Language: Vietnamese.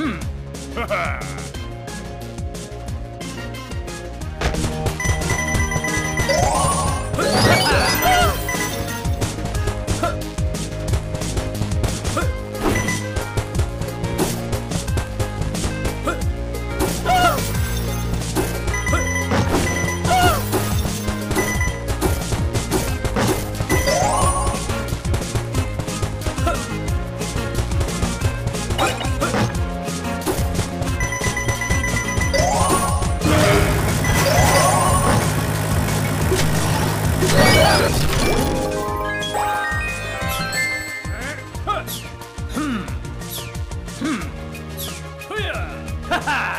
Hmm. Ha ha ha!